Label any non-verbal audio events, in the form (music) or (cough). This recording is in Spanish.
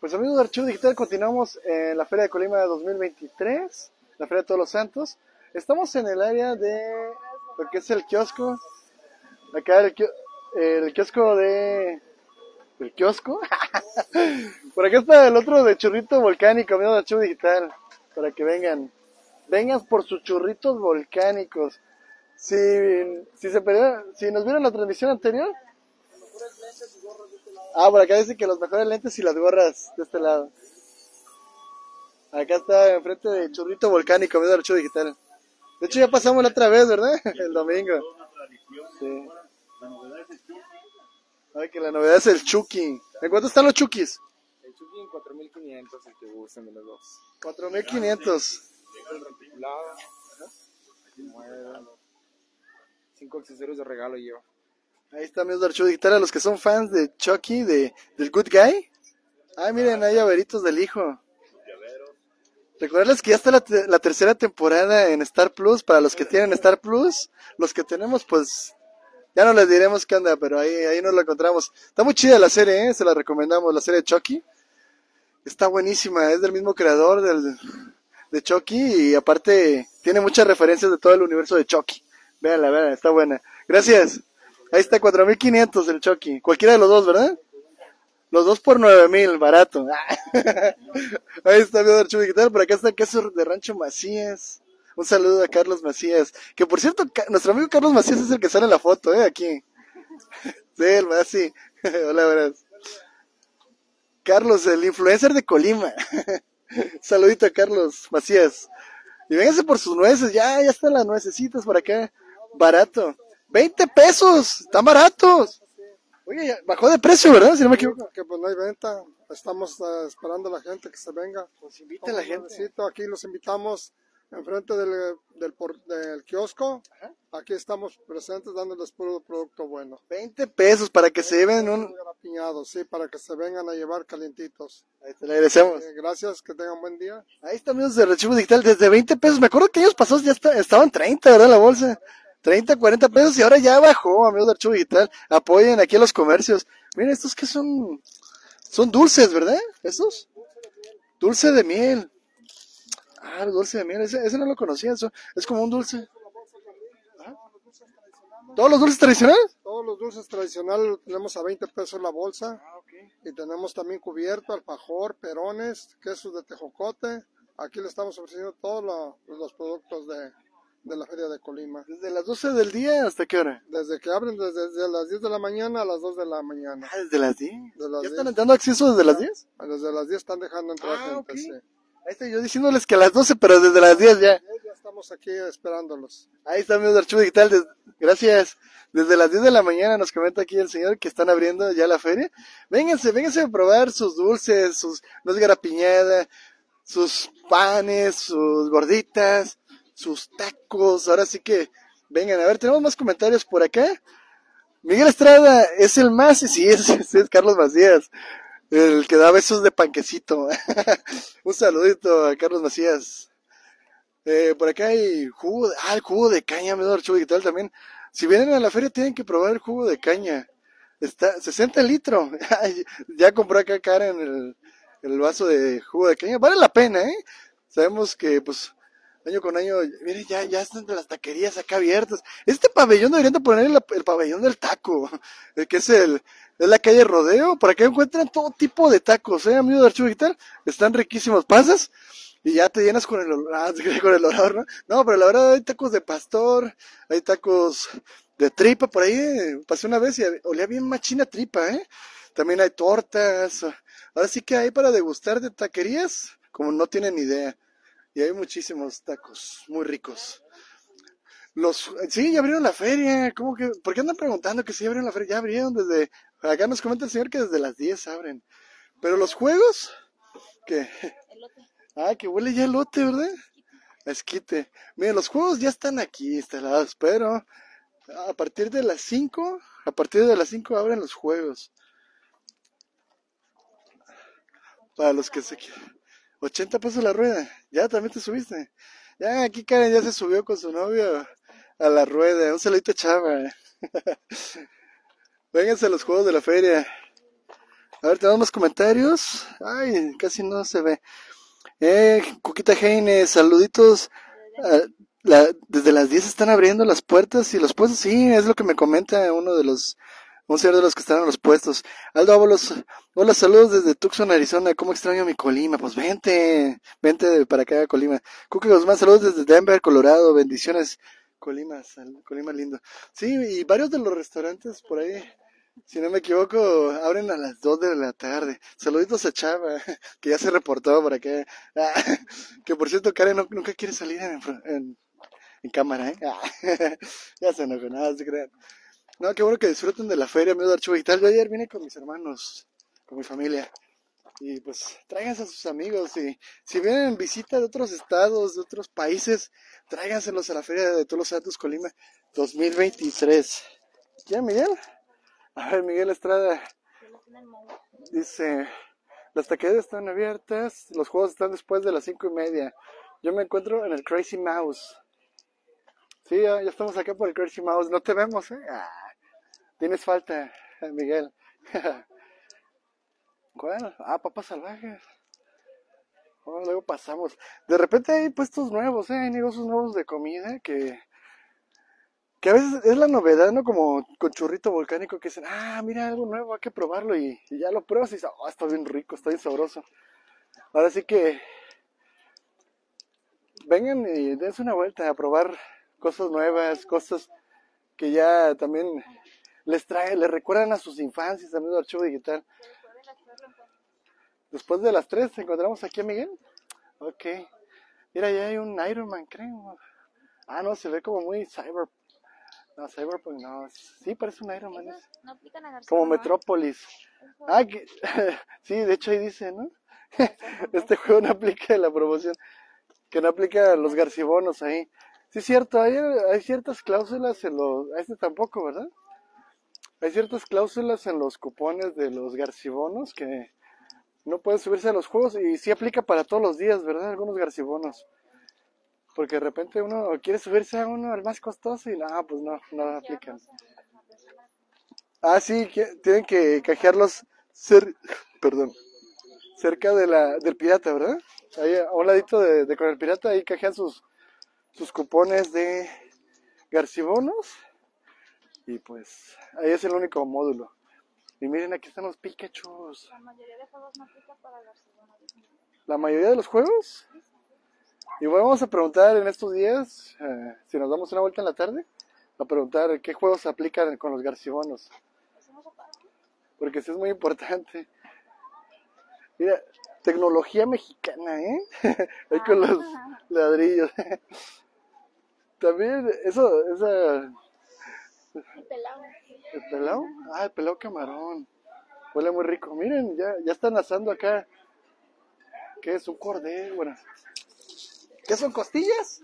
Pues amigos de Archivo Digital, continuamos en la Feria de Colima 2023, la Feria de Todos los Santos. Estamos en el área de lo que es el kiosco, acá el, el kiosco de... ¿El kiosco? (laughs) Por acá está el otro de churrito volcánico, amigos de Archivo Digital, para que vengan. Vengan por sus churritos volcánicos. Si, si, se perdió- si nos vieron la transmisión anterior, Ah, por acá dice que los mejores lentes y las gorras de este lado. Acá está enfrente de Churrito Volcánico, medio archivo digital. De hecho ya pasamos la otra vez, ¿verdad? (laughs) El domingo. Sí. Ay, que la novedad es el Chucky. ¿En cuánto están los Chukis? El Chucky en 4500, el que gusten de los dos. 4500. El reticulado. Mueve. Cinco accesorios de regalo yo. Ahí está de archivo digital a los que son fans de Chucky, de, del Good Guy. Ah, miren, hay llaveritos del hijo. Recordarles que ya está la tercera temporada en Star Plus. Para los que tienen Star Plus, los que tenemos, pues ya no les diremos qué onda, pero ahí, ahí nos lo encontramos. Está muy chida la serie, ¿eh? se la recomendamos, la serie de Chucky. Está buenísima, es del mismo creador del, de Chucky y aparte tiene muchas referencias de todo el universo de Chucky. Véanla, véanla, está buena. Gracias. Ahí está, 4500 el Chucky. Cualquiera de los dos, ¿verdad? Los dos por 9000, barato. (laughs) Ahí está mi archivo digital. Por acá está queso de Rancho Macías. Un saludo a Carlos Macías. Que por cierto, nuestro amigo Carlos Macías es el que sale en la foto, ¿eh? Aquí. Sí, el. (laughs) Hola, buenas. Carlos, el influencer de Colima. (laughs) Saludito a Carlos Macías. Y vénganse por sus nueces. Ya, ya están las nuecesitas por acá. Barato. 20 pesos. Están baratos. Oye, ya bajó de precio, ¿verdad? Si no me equivoco. que pues no hay venta, estamos eh, esperando a la gente que se venga. Pues invita a la gente. Necesito, aquí los invitamos enfrente del, del, por- del kiosco. Aquí estamos presentes dándoles puro producto bueno. 20 pesos para que se lleven un... Piñados, sí, para que se vengan a llevar calientitos. Ahí te le agradecemos. Eh, gracias, que tengan buen día. Ahí está, amigos de Archivo Digital, desde 20 pesos. Me acuerdo que años pasados ya está- estaban 30, ¿verdad? La bolsa. 30, 40 pesos y ahora ya bajó, amigos de Archivo Digital. Apoyen aquí a los comercios. Miren, estos que son... Son dulces, ¿verdad? ¿Estos? Dulce de miel. Ah, el dulce de miel. Ese, ese no lo conocía. Eso es como un dulce. Ajá. ¿Todos los dulces tradicionales? Todos los dulces tradicionales los tenemos a 20 pesos la bolsa. Y tenemos también cubierto, alfajor, perones, quesos de tejocote. Aquí le estamos ofreciendo todos los productos de, de la Feria de Colima. Desde las 12 del día hasta qué hora? Desde que abren desde, desde las 10 de la mañana a las 2 de la mañana. Ah, desde las 10. De las ¿Ya 10. están dando acceso desde las 10? Desde las 10 están dejando entrar Ah, gente, sí. Ahí estoy yo diciéndoles que a las 12, pero desde las 10 ya. Ya estamos aquí esperándolos. Ahí está amigos de Archivo Digital. des- Gracias. Desde las 10 de la mañana nos comenta aquí el señor que están abriendo ya la feria. Vénganse, vénganse a probar sus dulces, sus nuez garapiñada, sus panes, sus gorditas, sus tacos. Ahora sí que vengan. A ver, tenemos más comentarios por acá. Miguel Estrada es el más, sí, (laughs) es, es Carlos Macías, el que da besos de panquecito. (laughs) Un saludito a Carlos Macías. Eh, por acá hay jugo, de, ah, el jugo de caña, me da archivo digital también. Si vienen a la feria tienen que probar el jugo de caña. Está 60 litros. (laughs) ya compró acá Karen el, el vaso de jugo de caña. Vale la pena, ¿eh? Sabemos que, pues, año con año, miren, ya, ya están las taquerías acá abiertas. Este pabellón deberían de poner el, el pabellón del taco, (laughs) el que es el, es la calle Rodeo. Por acá encuentran todo tipo de tacos, ¿eh, amigo de archivo digital? Están riquísimos. Pasas y ya te llenas con el olor, (laughs) ah, con el olor, ¿no? No, pero la verdad hay tacos de pastor, hay tacos de tripa, por ahí eh, pasé una vez y olía bien machina tripa, ¿eh? También hay tortas, ahora sí que hay para degustar de taquerías, como no tienen idea, y hay muchísimos tacos muy ricos. Los, sí, ya abrieron la feria, ¿cómo que? ¿Por qué andan preguntando que sí abrieron la feria? Ya abrieron desde, acá nos comenta el señor que desde las 10 abren, pero los juegos, que Ah, que huele ya elote, ¿verdad? Esquite. Miren, los juegos ya están aquí instalados, pero a partir de las 5, a partir de las 5 abren los juegos. Para los que se quieran. 80 pesos la rueda. Ya también te subiste. Ya, aquí Karen ya se subió con su novio a la rueda. Un saludito chava. (laughs) Vénganse a los juegos de la feria. A ver, tenemos más comentarios. Ay, casi no se ve. Eh, Cuquita Heine, saluditos. Ah, la- desde las 10 están abriendo las puertas y los puestos. Sí, es lo que me comenta uno de los, un señor de los que están en los puestos. Aldo Ábalos, hola, saludos desde Tucson, Arizona. ¿Cómo extraño mi Colima? Pues vente, vente para acá Colima. Cuca Guzmán, saludos desde Denver, Colorado. Bendiciones. Colima, sal- Colima lindo. Sí, y varios de los restaurantes por ahí, si no me equivoco, abren a las 2 de la tarde. Saluditos a Chava, (laughs) que ya se reportó por acá. Ah, (laughs) que por cierto, Karen nunca quiere salir en, en- en cámara, ¿eh? Ah, (laughs) ya se enojó, nada, se crean. No, qué bueno que disfruten de la feria, amigo de Archivo Digital. Yo ayer vine con mis hermanos, con mi familia. Y pues tráiganse a sus amigos y si vienen en visita de otros estados, de otros países, tráiganselos a la Feria de Todos los Santos Colima 2023. ¿Ya, Miguel? A ver, Miguel Estrada dice, las taquerías están abiertas, los juegos están después de las cinco y media. Yo me encuentro en el Crazy Mouse. Sí, ya, ya estamos acá por el Crazy Mouse. No te vemos, ¿eh? Ah, tienes falta, Miguel. (laughs) ¿Cuál? Ah, papas salvajes. Luego pasamos. De repente hay puestos nuevos, ¿eh? Hay negocios nuevos de comida que, que a veces es la novedad, ¿no? Como con churrito volcánico que dicen, ah, mira algo nuevo, hay que probarlo y, y ya lo pruebas y dices, oh, está bien rico, está bien sabroso. Ahora sí que vengan y dense una vuelta a probar cosas nuevas, cosas que ya también les trae, les recuerdan a sus infancias, también del archivo digital. Después de las 3 encontramos aquí a Miguel. Ok. Mira, ya hay un Iron Man, creo. Ah, no, se ve como muy cyber. No, cyberpunk, no. Sí, parece un Iron Man. ese. No aplican a García. Como ¿no? Metrópolis. Ah, que... (laughs) sí, de hecho ahí dice, ¿no? (laughs) este juego no aplica la promoción. Que no aplica los garcibonos ahí. Sí, es cierto, hay, hay ciertas cláusulas en los... a Este tampoco, ¿verdad? Hay ciertas cláusulas en los cupones de los garcibonos que no pueden subirse a los juegos y sí aplica para todos los días, ¿verdad? Algunos garcibonos. Porque de repente uno quiere subirse a uno al más costoso y no, pues no, no aplican. Ah, sí, que tienen que cajearlos cer- (laughs) perdón, cerca de la, del pirata, ¿verdad? Ahí a un ladito de, de con el pirata, ahí cajean sus, sus cupones de garcibonos. Y pues, ahí es el único módulo. Y miren, aquí están los Pikachu. La mayoría de juegos no aplica para García. La mayoría de los juegos. Y bueno, vamos a preguntar en estos días, eh, si nos damos una vuelta en la tarde, a preguntar qué juegos se aplican con los garcibonos. Porque eso es muy importante. Mira, tecnología mexicana, ¿eh? (laughs) Ahí con los ladrillos. También, eso, esa, El pelado. ¿El pelado? Ah, el pelado camarón. Huele muy rico. Miren, ya, ya están asando acá. ¿Qué es? Un cordero. Bueno. ¿Qué son costillas?